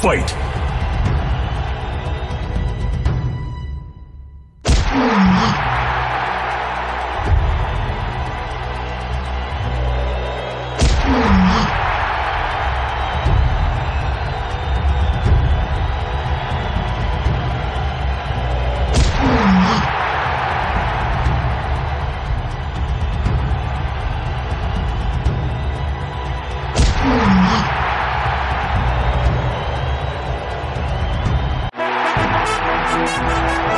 Fight! Ah! Thank you.